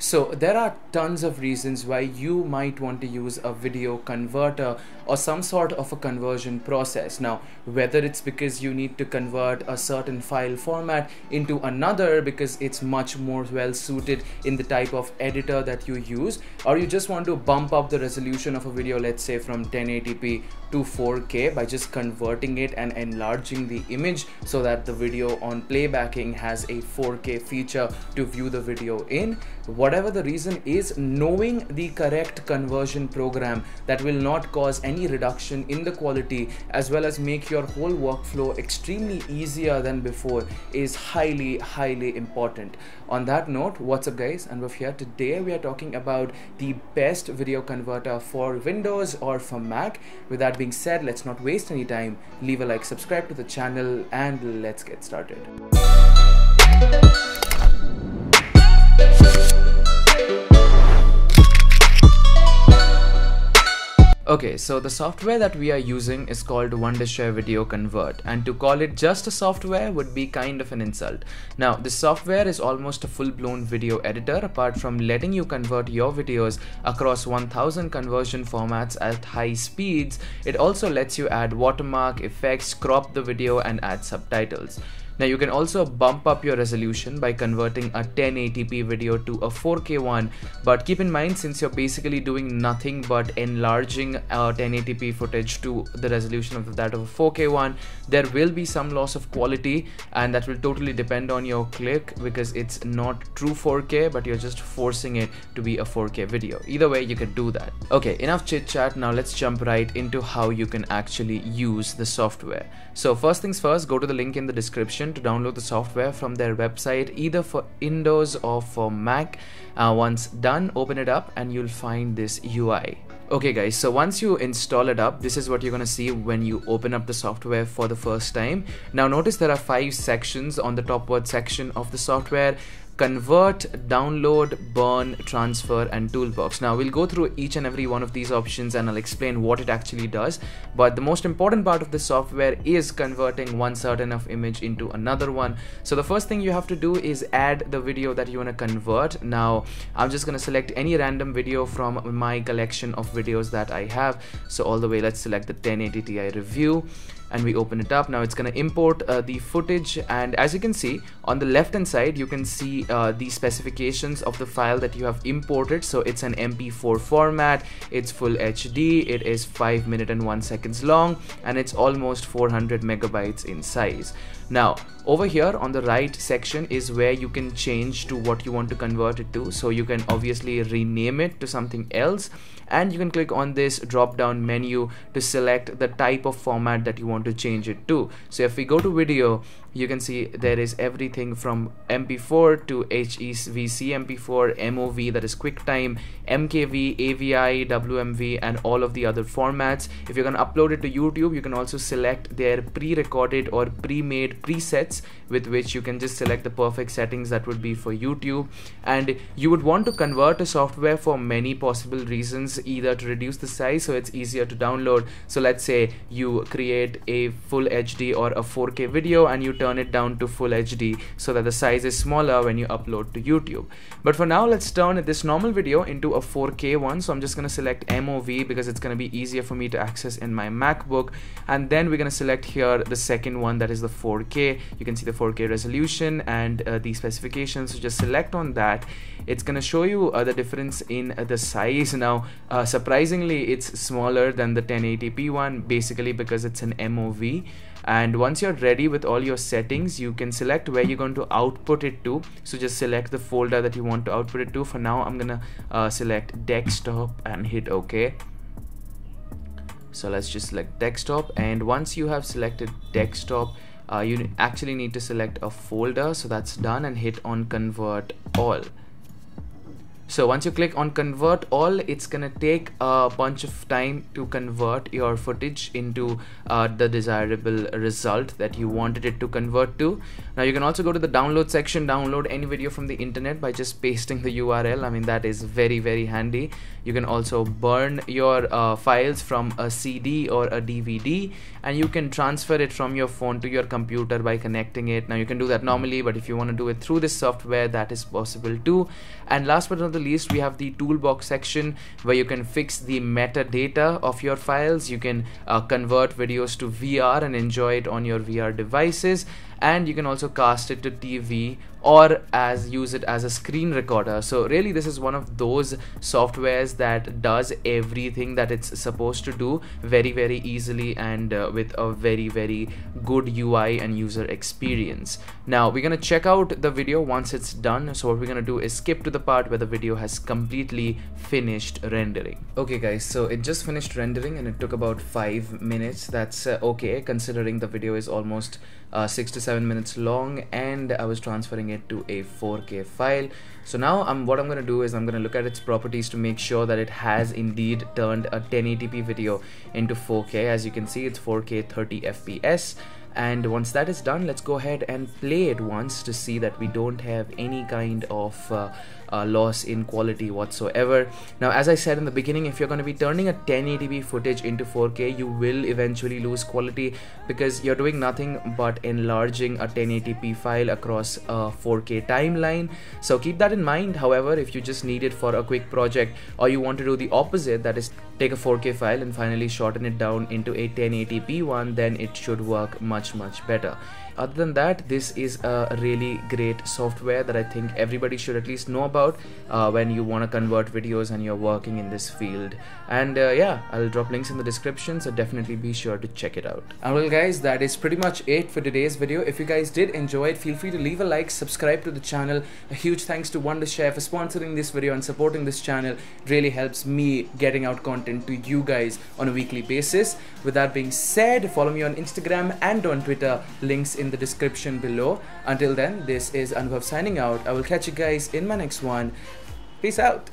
So there are tons of reasons why you might want to use a video converter or some sort of a conversion process. Now, whether it's because you need to convert a certain file format into another because it's much more well suited in the type of editor that you use, or you just want to bump up the resolution of a video, let's say from 1080p to 4K by just converting it and enlarging the image so that the video on playbacking has a 4K feature to view the video in. Whatever the reason is, knowing the correct conversion program that will not cause any reduction in the quality as well as make your whole workflow extremely easier than before is highly, highly important. On that note, what's up guys? And we're here today we are talking about the best video converter for Windows or for Mac. With that being said, let's not waste any time. Leave a like, subscribe to the channel and let's get started. Okay, so the software that we are using is called Wondershare Video Convert and to call it just a software would be kind of an insult. Now, this software is almost a full-blown video editor apart from letting you convert your videos across 1000 conversion formats at high speeds, it also lets you add watermark, effects, crop the video and add subtitles. Now you can also bump up your resolution by converting a 1080p video to a 4K one. But keep in mind since you're basically doing nothing but enlarging a 1080p footage to the resolution of that of a 4K one there will be some loss of quality and that will totally depend on your click because it's not true 4K but you're just forcing it to be a 4K video. Either way you can do that. Okay enough chit chat. Now let's jump right into how you can actually use the software. So first things first go to the link in the description to download the software from their website either for Windows or for Mac. Uh, once done, open it up and you'll find this UI. Okay guys, so once you install it up, this is what you're gonna see when you open up the software for the first time. Now notice there are five sections on the topward section of the software convert, download, burn, transfer, and toolbox. Now we'll go through each and every one of these options and I'll explain what it actually does. But the most important part of the software is converting one certain of image into another one. So the first thing you have to do is add the video that you want to convert. Now I'm just gonna select any random video from my collection of videos that I have. So all the way, let's select the 1080 Ti review and we open it up. Now it's going to import uh, the footage and as you can see on the left hand side you can see uh, the specifications of the file that you have imported. So it's an mp4 format it's full hd it is 5 minute and 1 seconds long and it's almost 400 megabytes in size. Now over here on the right section is where you can change to what you want to convert it to. So you can obviously rename it to something else and you can click on this drop down menu to select the type of format that you want to change it to so if we go to video you can see there is everything from mp4 to HEVC mp4 MOV that is QuickTime MKV AVI WMV and all of the other formats. If you're going to upload it to YouTube you can also select their pre-recorded or pre-made presets with which you can just select the perfect settings that would be for YouTube. And you would want to convert a software for many possible reasons either to reduce the size so it's easier to download. So let's say you create a full HD or a 4K video and you turn it down to full HD so that the size is smaller when you upload to YouTube. But for now let's turn this normal video into a 4K one. So I'm just gonna select MOV because it's gonna be easier for me to access in my MacBook. And then we're gonna select here the second one that is the 4K you can see the 4K resolution and uh, the specifications. So just select on that. It's gonna show you uh, the difference in uh, the size. Now uh, surprisingly it's smaller than the 1080p one basically because it's an MOV and once you're ready with all your settings you can select where you're going to output it to. So just select the folder that you want to output it to. For now I'm gonna uh, select desktop and hit OK. So let's just select desktop. And once you have selected desktop uh, you actually need to select a folder. So that's done and hit on convert all so once you click on convert all it's gonna take a bunch of time to convert your footage into uh, the desirable result that you wanted it to convert to. Now you can also go to the download section download any video from the internet by just pasting the URL I mean that is very very handy. You can also burn your uh, files from a CD or a DVD and you can transfer it from your phone to your computer by connecting it. Now you can do that normally but if you want to do it through this software that is possible too. And last but not the least we have the toolbox section where you can fix the metadata of your files. You can uh, convert videos to VR and enjoy it on your VR devices and you can also cast it to TV or as use it as a screen recorder. So really this is one of those softwares that does everything that it's supposed to do very very easily and uh, with a very very good UI and user experience. Now we're gonna check out the video once it's done. So what we're gonna do is skip to the part where the video has completely finished rendering. Okay guys so it just finished rendering and it took about five minutes. That's uh, okay considering the video is almost uh, six to seven minutes long and I was transferring it to a 4k file. So now I'm what I'm gonna do is I'm gonna look at its properties to make sure that it has indeed turned a 1080p video into 4k as you can see it's 4k 30 fps and once that is done let's go ahead and play it once to see that we don't have any kind of uh, uh, loss in quality whatsoever. Now as I said in the beginning if you're going to be turning a 1080p footage into 4k you will eventually lose quality because you're doing nothing but enlarging a 1080p file across a 4k timeline. So keep that in mind. However if you just need it for a quick project or you want to do the opposite that is take a 4k file and finally shorten it down into a 1080p one then it should work much much better. Other than that this is a really great software that I think everybody should at least know about uh, when you want to convert videos and you're working in this field. And uh, yeah I'll drop links in the description so definitely be sure to check it out. And well guys that is pretty much it for today's video. If you guys did enjoy it feel free to leave a like subscribe to the channel. A huge thanks to Wondershare for sponsoring this video and supporting this channel. It really helps me getting out content to you guys on a weekly basis. With that being said follow me on Instagram and on Twitter links in the description below. Until then, this is Anubhav signing out. I will catch you guys in my next one. Peace out.